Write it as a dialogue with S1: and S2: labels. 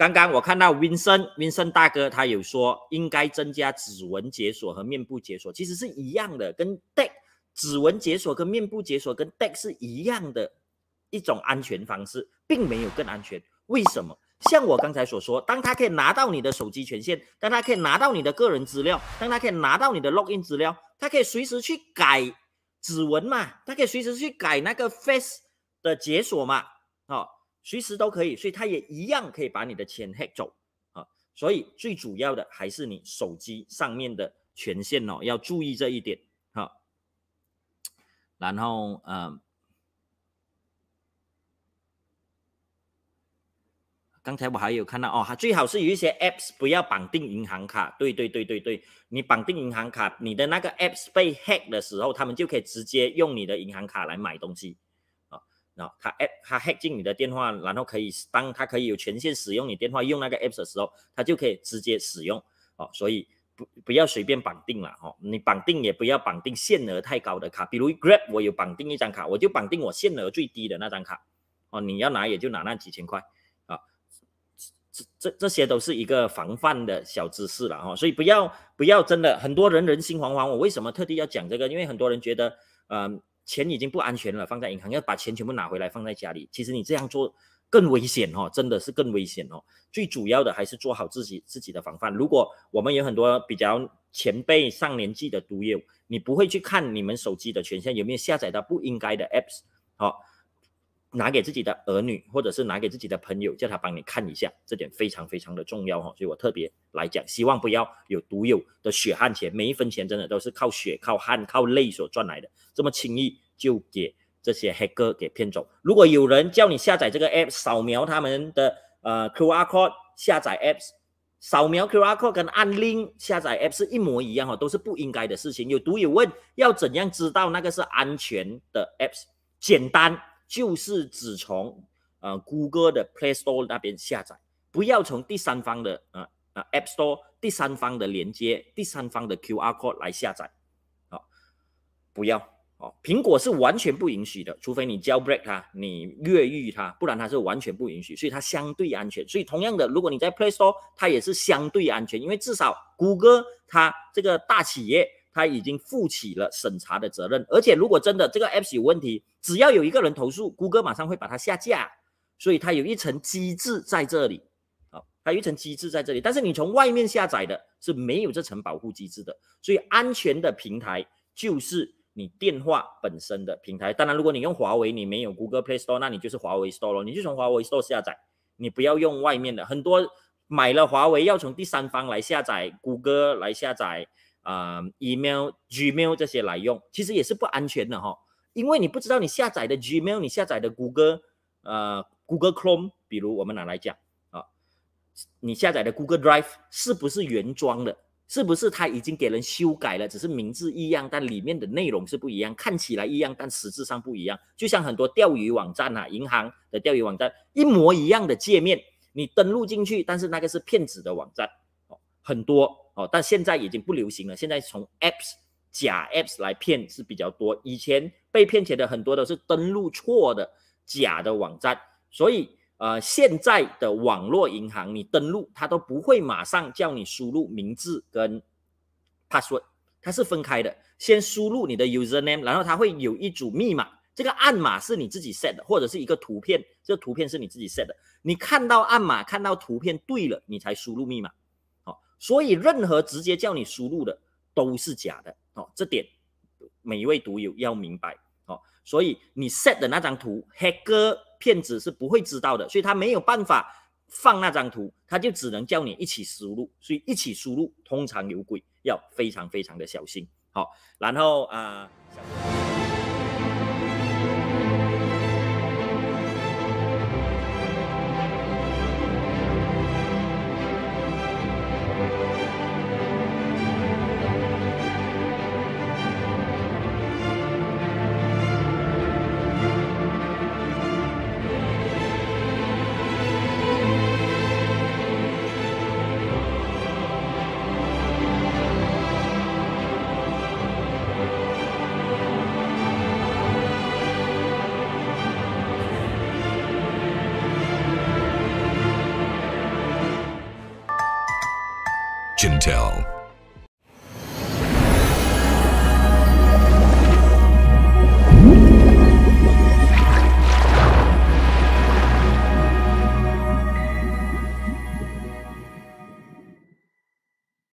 S1: 刚刚我看到 Vincent Vincent 大哥他有说应该增加指纹解锁和面部解锁，其实是一样的，跟 Deck 指纹解锁跟面部解锁跟 Deck 是一样的一种安全方式，并没有更安全。为什么？像我刚才所说，当他可以拿到你的手机权限，当他可以拿到你的个人资料，当他可以拿到你的 login 资料，他可以随时去改指纹嘛，他可以随时去改那个 face 的解锁嘛，哦，随时都可以，所以他也一样可以把你的钱 hack 走啊。所以最主要的还是你手机上面的权限哦，要注意这一点哈。然后嗯。刚才我还有看到哦，最好是有一些 apps 不要绑定银行卡。对对对对对，你绑定银行卡，你的那个 apps 被 hack 的时候，他们就可以直接用你的银行卡来买东西啊。然后他 app 他 hack 进你的电话，然后可以当他可以有权限使用你电话用那个 app 的时候，他就可以直接使用哦。所以不不要随便绑定了哦，你绑定也不要绑定限额太高的卡，比如 Grab 我有绑定一张卡，我就绑定我限额最低的那张卡哦。你要拿也就拿那几千块啊。这这这些都是一个防范的小知识了哈，所以不要不要真的很多人人心惶惶。我为什么特地要讲这个？因为很多人觉得，嗯，钱已经不安全了，放在银行要把钱全部拿回来放在家里。其实你这样做更危险哦，真的是更危险哦。最主要的还是做好自己自己的防范。如果我们有很多比较前辈上年纪的读友，你不会去看你们手机的权限有没有下载到不应该的 apps，哦。拿给自己的儿女，或者是拿给自己的朋友，叫他帮你看一下，这点非常非常的重要哈。所以我特别来讲，希望不要有独有的血汗钱，每一分钱真的都是靠血、靠汗、靠泪所赚来的，这么轻易就给这些黑哥给骗走。如果有人叫你下载这个 app，扫描他们的呃 QR code 下载 apps，扫描 QR code 跟按 link 下载 app 是一模一样哈，都是不应该的事情。有读友问要怎样知道那个是安全的 apps？简单。就是只从呃谷歌的 Play Store 那边下载，不要从第三方的呃呃 App Store 第三方的连接、第三方的 QR code 来下载，好，不要哦。苹果是完全不允许的，除非你 Jailbreak 它，你越狱它，不然它是完全不允许。所以它相对安全。所以同样的，如果你在 Play Store，它也是相对安全，因为至少谷歌它这个大企业。他已经负起了审查的责任，而且如果真的这个 App 有问题，只要有一个人投诉，谷歌马上会把它下架，所以它有一层机制在这里，好，它有一层机制在这里。但是你从外面下载的是没有这层保护机制的，所以安全的平台就是你电话本身的平台。当然，如果你用华为，你没有 Google Play Store，那你就是华为 Store，你就从华为 Store 下载，你不要用外面的。很多买了华为要从第三方来下载谷歌来下载。啊，email、Gmail 这些来用，其实也是不安全的哈，因为你不知道你下载的 Gmail，你下载的谷歌，呃，Google Chrome，比如我们拿来讲啊，你下载的 Google Drive 是不是原装的？是不是它已经给人修改了？只是名字一样，但里面的内容是不一样，看起来一样，但实质上不一样。就像很多钓鱼网站啊，银行的钓鱼网站，一模一样的界面，你登录进去，但是那个是骗子的网站哦，很多。但现在已经不流行了。现在从 apps 假 apps 来骗是比较多。以前被骗钱的很多都是登录错的假的网站，所以呃，现在的网络银行你登录，它都不会马上叫你输入名字跟 password，它是分开的。先输入你的 username，然后它会有一组密码，这个暗码是你自己 set 的，或者是一个图片，这个图片是你自己 set 的。你看到暗码，看到图片对了，你才输入密码。所以，任何直接叫你输入的都是假的哦，这点每一位读友要明白哦。所以你 set 的那张图，黑哥骗子是不会知道的，所以他没有办法放那张图，他就只能叫你一起输入。所以一起输入通常有鬼，要非常非常的小心。好，然后啊。
S2: Intel.